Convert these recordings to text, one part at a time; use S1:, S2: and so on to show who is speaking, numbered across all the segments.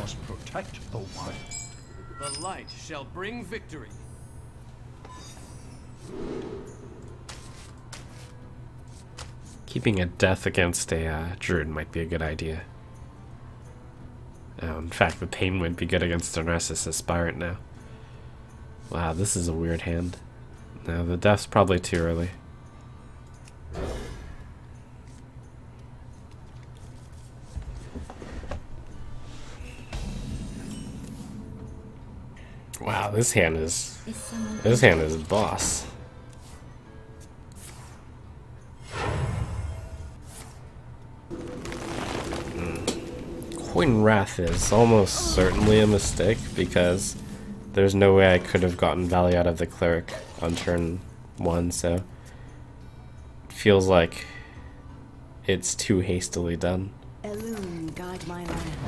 S1: must protect the one.
S2: The light shall bring victory.
S3: Keeping a death against a uh, druid might be a good idea. Oh, in fact, the pain would be good against a Darnassus Aspirant now. Wow, this is a weird hand. No, the death's probably too early. Wow, this hand is this hand is a boss. Hmm. Coin Wrath is almost certainly a mistake because there's no way I could have gotten value out of the cleric on turn one, so it feels like it's too hastily done.
S4: Elune, guide my lands.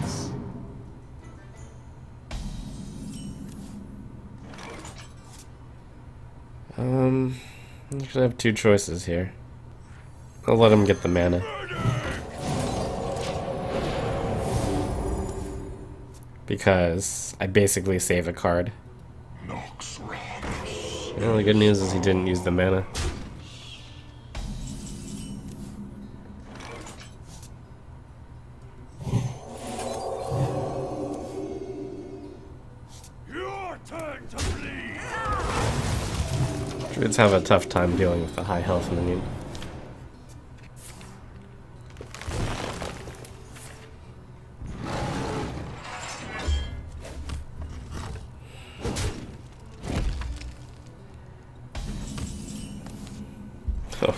S3: Um, I should have two choices here. I'll let him get the mana. Because I basically save a card. The good news is he didn't use the mana. Have a tough time dealing with the high health minion.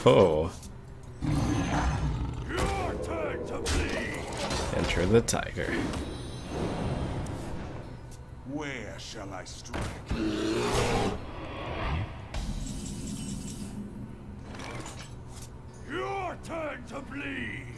S3: Oh, enter the tiger.
S1: Where shall I strike? To bleed!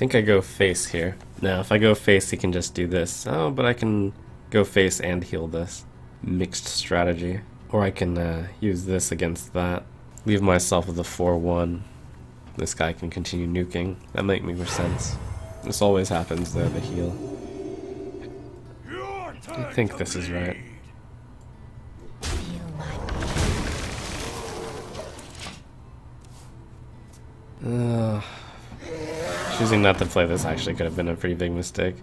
S3: Think I go face here. Now, if I go face, he can just do this. Oh, but I can go face and heal this. Mixed strategy. Or I can uh, use this against that. Leave myself with a 4-1. This guy can continue nuking. That might make more sense. This always happens though, the heal. I think this is right. Choosing not to play this actually could have been a pretty big mistake.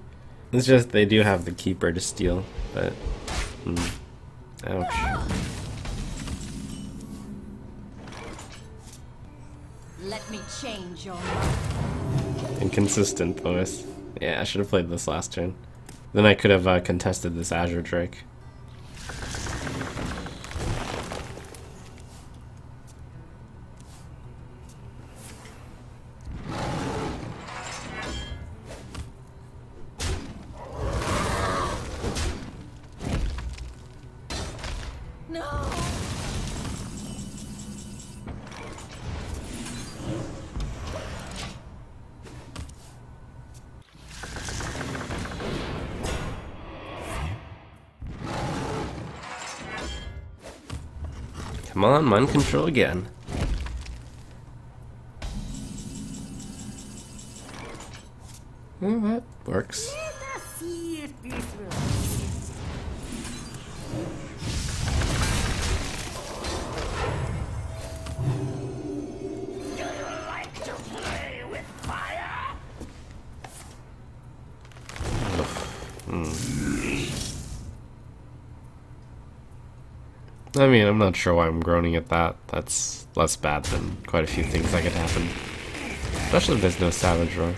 S3: It's just they do have the keeper to steal, but... hmm. Ouch.
S4: Let me change your.
S3: Inconsistent, Lois. Yeah, I should have played this last turn. Then I could have uh, contested this Azure Drake. Come on, control again. I mean, I'm not sure why I'm groaning at that. That's less bad than quite a few things that could happen. Especially if there's no Savage Roar.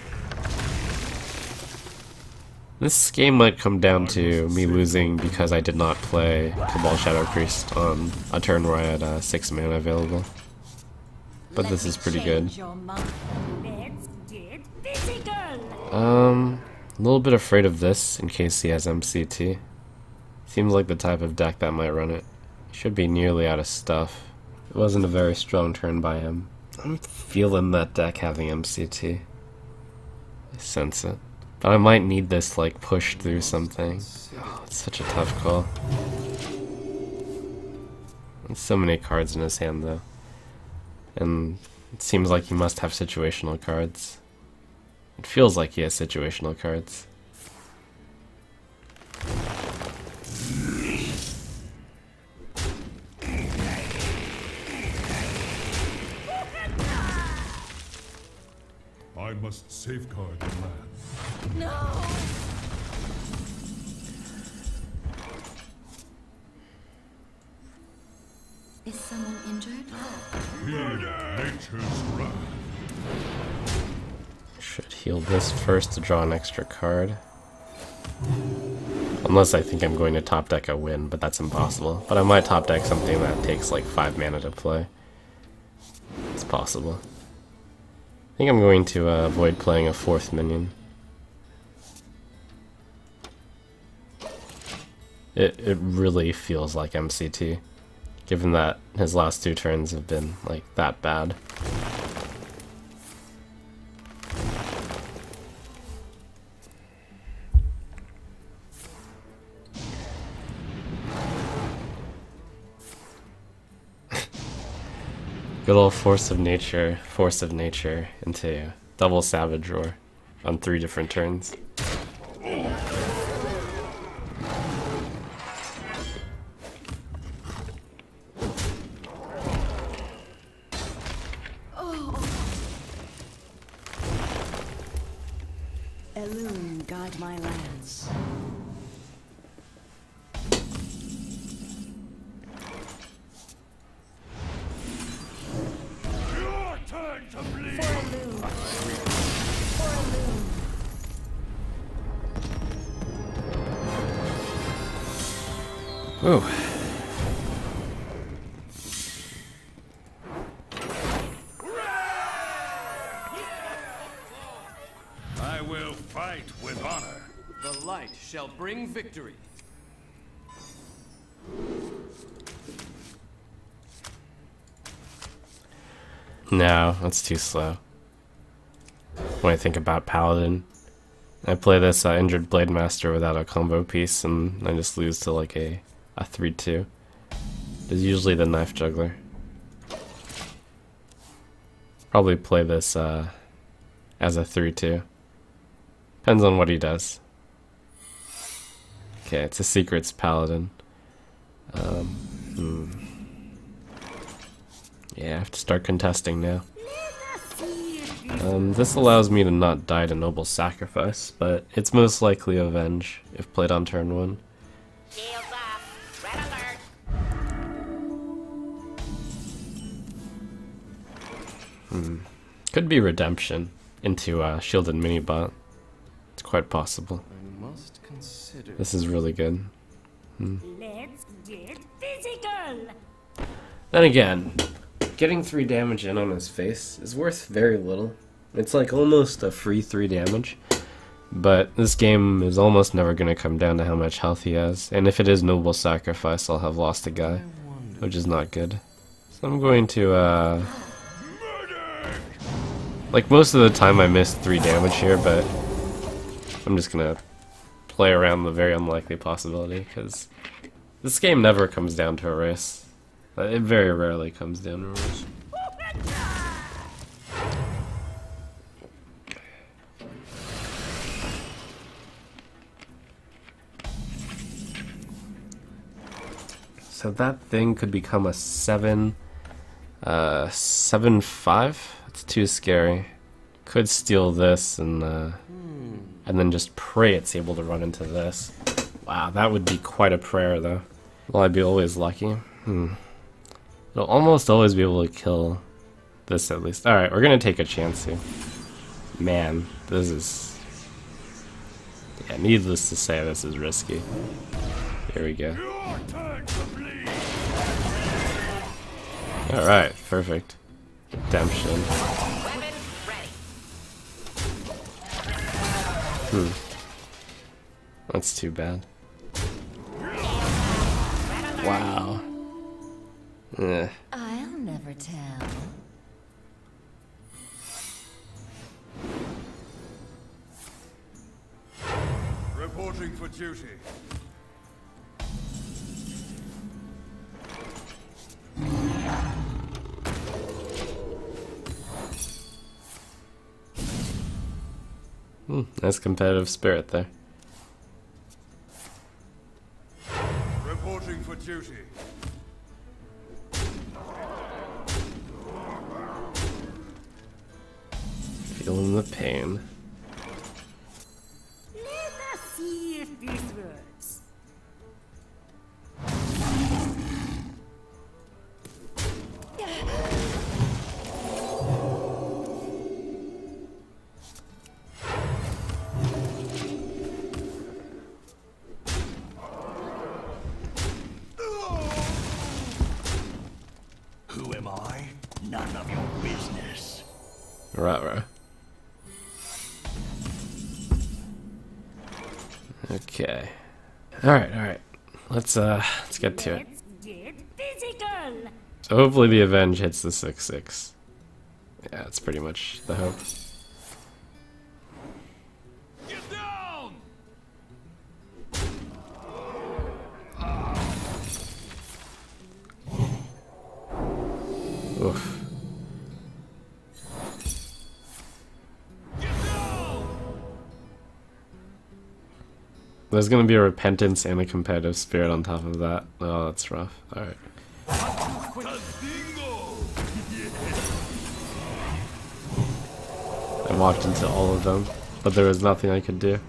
S3: This game might come down to me losing because I did not play Cabal Shadow Priest on a turn where I had uh, 6 mana available. But this is pretty good.
S4: change your mind.
S5: Let's get physical.
S3: Um, a little bit afraid of this in case he has MCT. Seems like the type of deck that might run it. Should be nearly out of stuff. It wasn't a very strong turn by him. I'm feeling that deck having MCT. I sense it. But I might need this like push through something. Oh, it's such a tough call. There's so many cards in his hand though. And it seems like he must have situational cards. It feels like he has situational cards.
S1: Must safeguard the land.
S4: No! Is someone injured?
S1: Feel nature's wrath.
S3: Should heal this first to draw an extra card. Unless I think I'm going to top deck a win, but that's impossible. But I might top deck something that takes like 5 mana to play. It's possible. I think I'm going to uh, avoid playing a fourth minion. It, it really feels like MCT, given that his last two turns have been like that bad. Old force of nature, force of nature into double savage roar on three different turns. Ooh.
S1: I will fight with honor.
S2: The light shall bring victory.
S3: No, that's too slow. When I think about Paladin, I play this uh, Injured Blade Master without a combo piece, and I just lose to like a, a 3 2. It's usually the Knife Juggler. Probably play this uh, as a 3 2. Depends on what he does. Okay, it's a Secrets Paladin. Um, hmm. Yeah, I have to start contesting now. Um, this allows me to not die to Noble Sacrifice, but it's most likely Avenge if played on turn 1. Could be Redemption into uh, Shielded Minibot. It's quite possible.
S2: I must consider.
S3: This is really good.
S5: Let's get physical.
S3: Then again, getting 3 damage in on his face is worth very little. It's like almost a free 3 damage. But this game is almost never going to come down to how much health he has. And if it is Noble Sacrifice, I'll have lost a guy, which is not good. So I'm going to, uh... Like, most of the time I miss 3 damage here, but I'm just gonna play around the very unlikely possibility, because this game never comes down to a race. Uh, It very rarely comes down to a race. So that thing could become a seven, uh, seven five. That's too scary. Could steal this and uh, and then just pray it's able to run into this. Wow, that would be quite a prayer though. Will I be always lucky? Hmm. It'll almost always be able to kill this at least. Alright, we're gonna take a chance here. Man, this is... Yeah, needless to say, this is risky. Here we go.
S1: Your turn to bleed.
S3: Alright, perfect. Redemption.
S5: Weapon ready.
S3: That's too bad. Wow. Eh.
S4: I'll never tell.
S1: Reporting for duty.
S3: Nice competitive spirit there. Okay. Alright, alright. Let's uh let's get to it.
S5: Let's get physical.
S3: So hopefully the Avenge hits the 6-6. Yeah, that's pretty much the hope. There's gonna be a repentance and a competitive spirit on top of that. Oh, that's rough. Alright. I walked into all of them, but there was nothing I could do.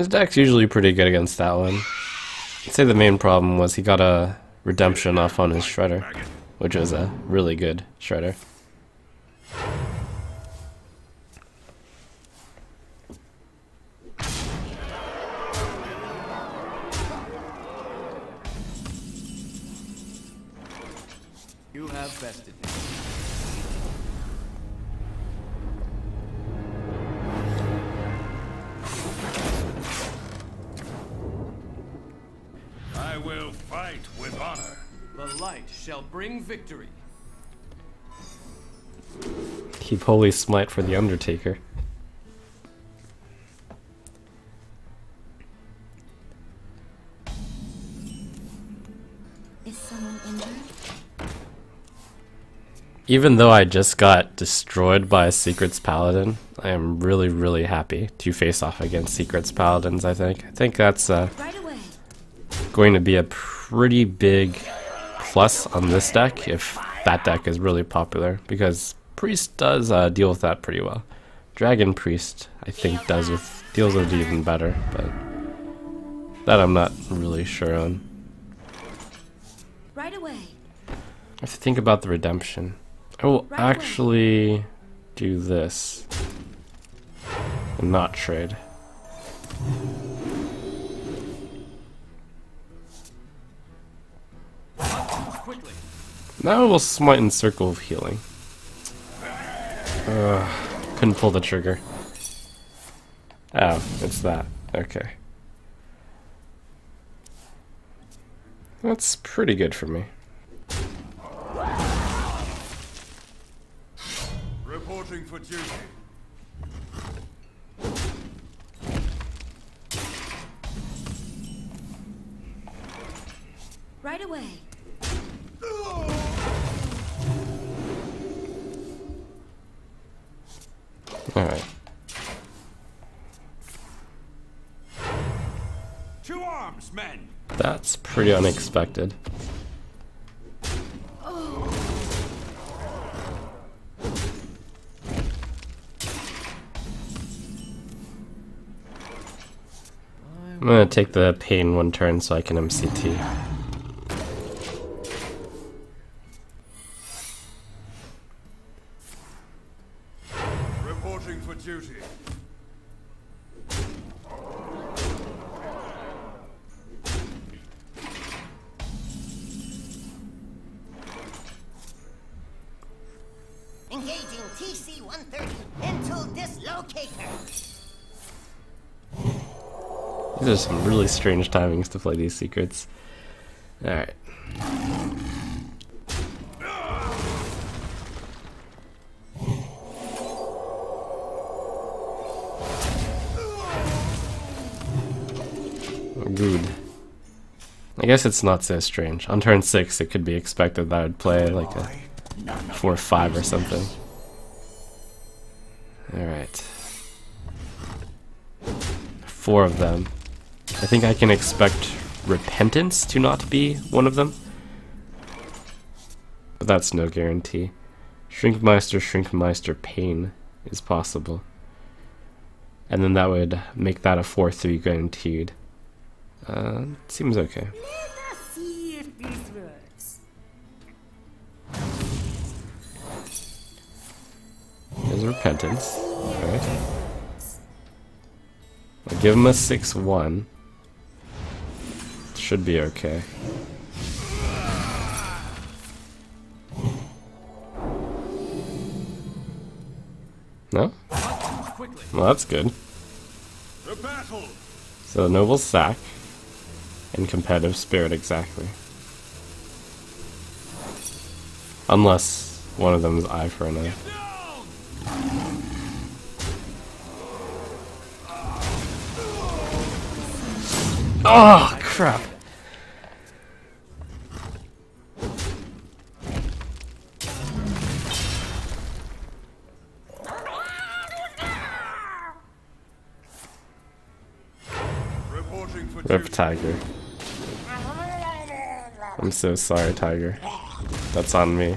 S3: His deck's usually pretty good against that one. I'd say the main problem was he got a redemption off on his shredder, which was a really good shredder.
S2: Victory.
S3: Keep Holy Smite for the Undertaker.
S4: Is someone injured?
S3: Even though I just got destroyed by a Secrets Paladin, I am really, really happy to face off against Secrets Paladins, I think. I think that's uh,
S4: Right
S3: going to be a pretty big plus on this deck if that deck is really popular, because Priest does uh, deal with that pretty well. Dragon Priest, I think, does with deals with it even better, but that I'm not really sure on.
S4: Right away.
S3: I have to think about the redemption. I will
S4: Right away.
S3: actually do this and not trade. Now we'll smite in circle of healing. Ugh, couldn't pull the trigger. Oh, it's that. Okay. That's pretty good for me.
S1: Reporting for duty.
S4: Right away.
S1: Arms, men!
S3: That's pretty unexpected. I'm gonna take the pain one turn so I can MCT.
S6: Engaging TC-130 into dislocator.
S3: These are some really strange timings to play these secrets. Alright. Oh, good. I guess it's not so strange. On turn 6, it could be expected that I would play like a 4-5 or something. Alright. Four of them. I think I can expect repentance to not be one of them. But that's no guarantee. Shrinkmeister, Shrinkmeister, Pain is possible. And then that would make that a 4-3 guaranteed. Uh, seems okay. Repentance. Alright. I'll give him a 6-1. Should be okay. No? Well, that's good. So, Noble Sack and Competitive Spirit, exactly. Unless one of them is eye for an eye. Oh, crap.
S1: Reporting
S3: Rip. Tiger. I'm so sorry, Tiger. That's on me.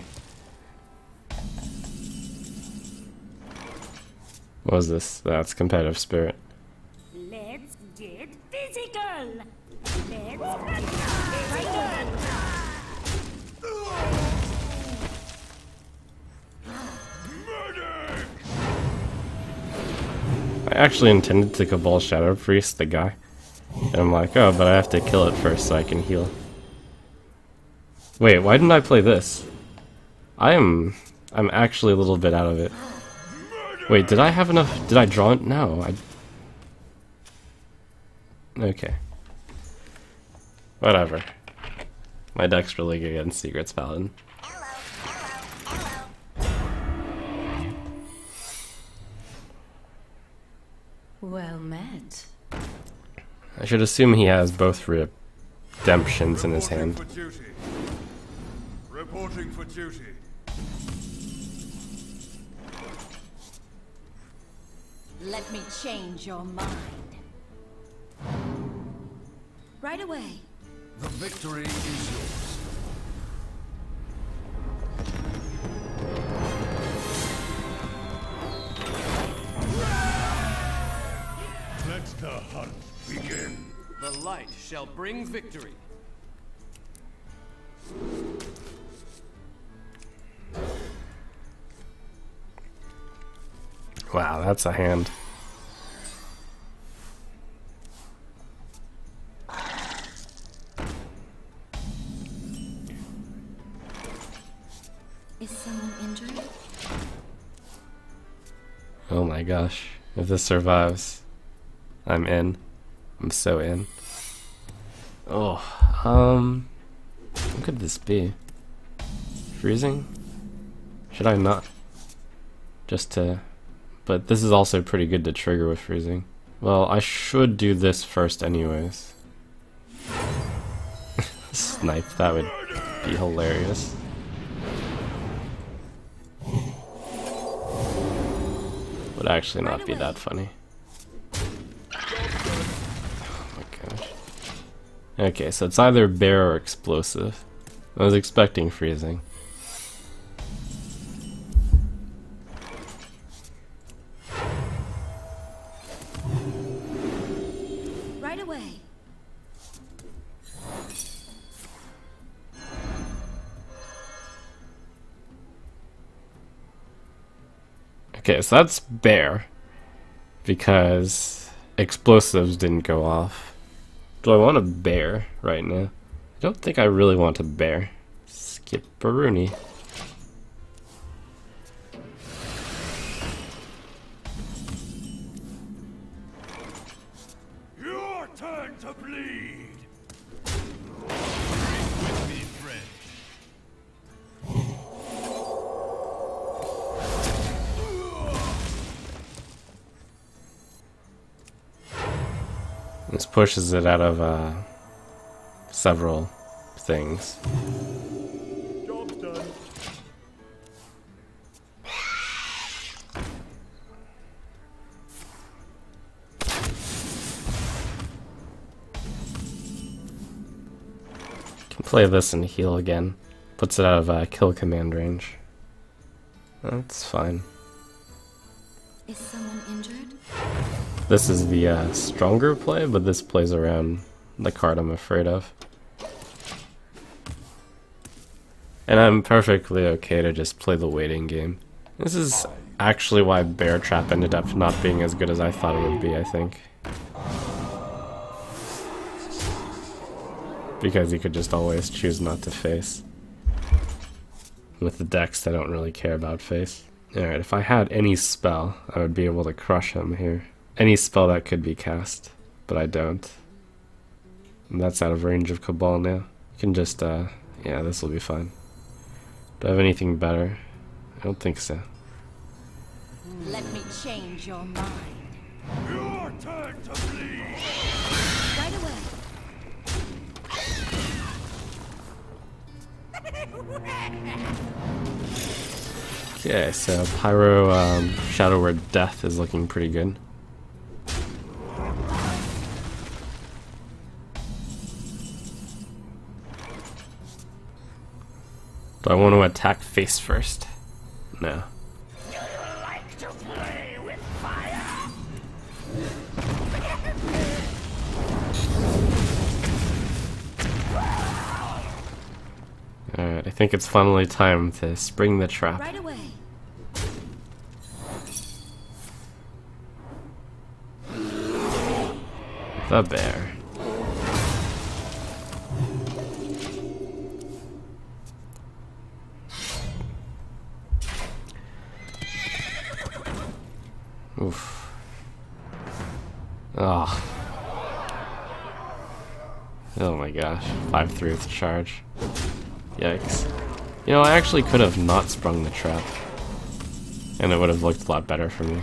S3: What was this? That's competitive spirit. I actually intended to Cabal Shadow Priest the guy. And I'm like, oh, but I have to kill it first so I can heal. Wait, why didn't I play this? I am... I'm actually a little bit out of it. Wait, did I have enough... Did I draw it? No, I... Okay. Whatever. My deck's really good against Secrets Paladin.
S4: Well met.
S3: I should assume he has both redemptions in his hand.
S1: for duty. Reporting for duty.
S4: Let me change your mind. Right away.
S1: The victory is yours.
S2: Shall bring victory.
S3: Wow, that's a hand.
S4: Is someone injured?
S3: Oh my gosh. If this survives, I'm in. I'm so in. Oh, um. What could this be? Freezing? Should I not? Just to. But this is also pretty good to trigger with freezing. Well, I should do this first, anyways. Snipe, that would be hilarious. Would actually not be that funny. Okay, so it's either bear or explosive. I was expecting freezing.
S4: Right away.
S3: Okay, so that's bear. Because explosives didn't go off. Do I want a bear right now? I don't think I really want a bear. Skip Baruni. Pushes it out of uh, several things. Can play this and heal again. Puts it out of uh, kill command range. That's fine.
S4: Is someone injured?
S3: This is the uh, stronger play, but this plays around the card I'm afraid of. And I'm perfectly okay to just play the waiting game. This is actually why Bear Trap ended up not being as good as I thought it would be, I think. Because you could just always choose not to face. With the decks, I don't really care about face. Alright, if I had any spell, I would be able to crush him here. Any spell that could be cast, but I don't. And that's out of range of Cabal now. You can just, uh, yeah, this will be fine. Do I have anything better? I don't think so.
S4: Let me change your mind.
S1: Your turn to bleed!
S4: Right away.
S3: Okay, so Pyro um, Shadow Word Death is looking pretty good. Do I want to attack face first? No.
S7: Like to play with fire?
S3: Alright, I think it's finally time to spring the trap.
S4: Right away.
S3: The bear. Oof. Oh. Oh my gosh. 5 3 with the charge. Yikes. You know, I actually could have not sprung the trap. And it would have looked a lot better for me.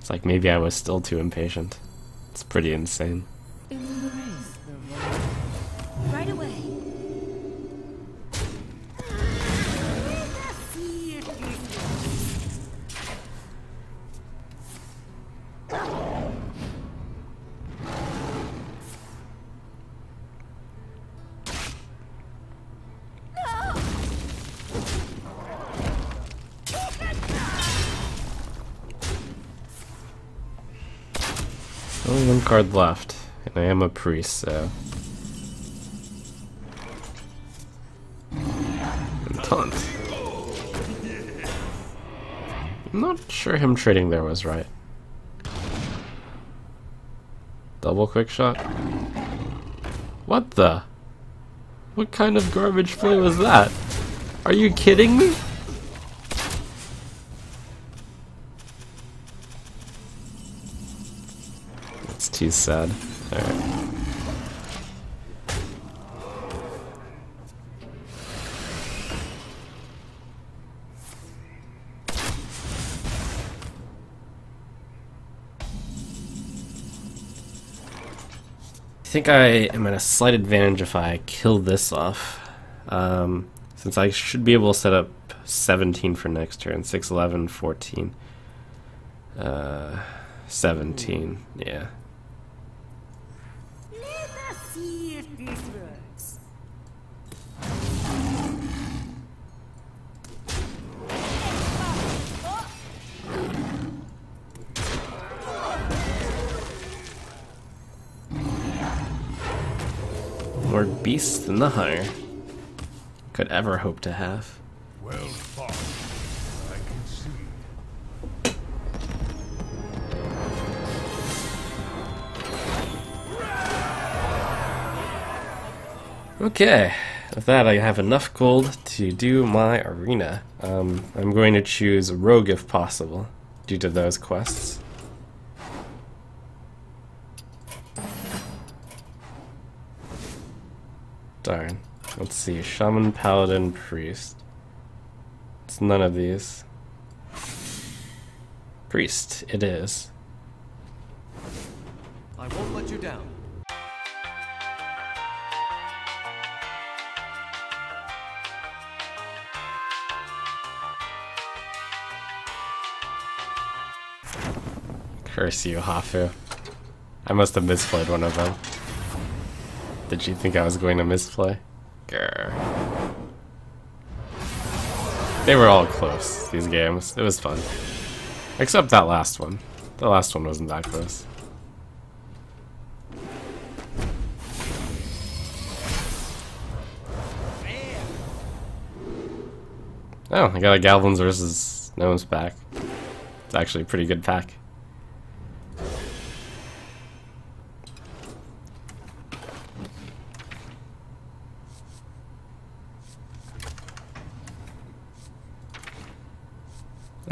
S3: It's like maybe I was still too impatient. It's pretty insane. Card left, and I am a priest, so. And taunt. I'm not sure him trading there was right. Double quick shot? What the? What kind of garbage play was that? Are you kidding me? Too sad. Alright. I think I am at a slight advantage if I kill this off. Um, since I should be able to set up 17 for next turn, 6, 11, 14. Uh, 17, yeah. Than the hunter could ever hope to have.
S1: Well fought. I can see.
S3: Okay, with that I have enough gold to do my arena. Um, I'm going to choose Rogue if possible, due to those quests. Let's see, Shaman, Paladin, Priest. It's none of these. Priest, it is.
S2: I won't let you down.
S3: Curse you, Hafu. I must have misplayed one of them. Did you think I was going to misplay? Grr. They were all close, these games. It was fun. Except that last one. The last one wasn't that close. Oh, I got a Goblins versus Gnomes pack. It's actually a pretty good pack.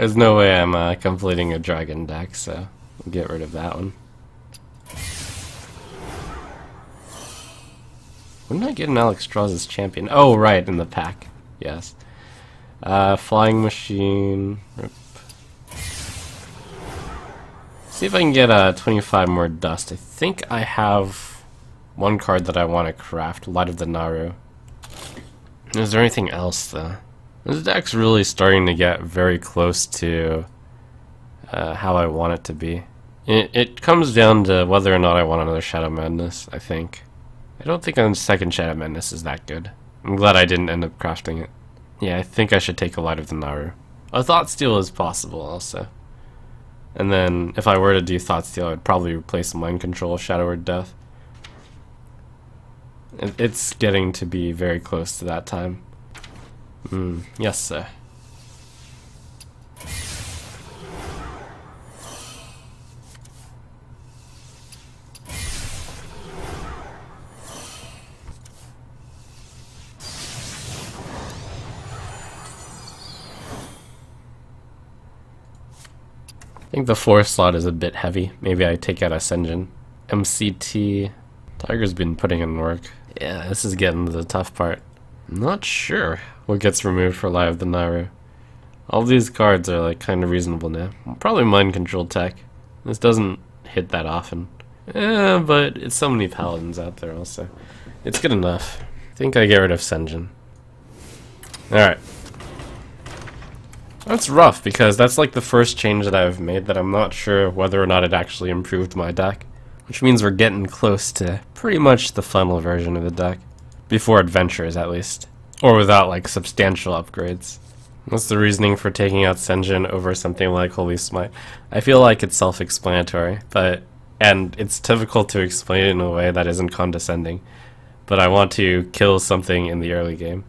S3: There's no way I'm uh, completing a dragon deck, so get rid of that one. Did I get an Alexstrasza as champion? Oh, right, in the pack. Yes. Uh, flying machine. Rip. See if I can get uh, 25 more dust. I think I have one card that I want to craft, Light of the Naaru. Is there anything else, though? This deck's really starting to get very close to uh, how I want it to be. It, it comes down to whether or not I want another Shadow Madness, I think. I don't think a second Shadow Madness is that good. I'm glad I didn't end up crafting it. Yeah, I think I should take a Light of the Naaru. A Thought Steal is possible also. And then, if I were to do Thought Steal, I would probably replace Mind Control, Shadow Word Death. It's getting to be very close to that time. Mm, yes, sir. I think the fourth slot is a bit heavy. Maybe I take out Ascension. MCT. Tiger's been putting in work. Yeah, this is getting the tough part. Not sure what gets removed for Live the Naaru. All these cards are like kind of reasonable now. Probably Mind Control Tech. This doesn't hit that often. Yeah, but it's so many paladins out there also. It's good enough. I think I get rid of Senjin. Alright. That's rough because that's like the first change that I've made that I'm not sure whether or not it actually improved my deck. Which means we're getting close to pretty much the final version of the deck. Before adventures, at least. Or without like substantial upgrades. What's the reasoning for taking out Senjin over something like Holy Smite? I feel like it's self-explanatory, but and it's difficult to explain it in a way that isn't condescending. But I want to kill something in the early game.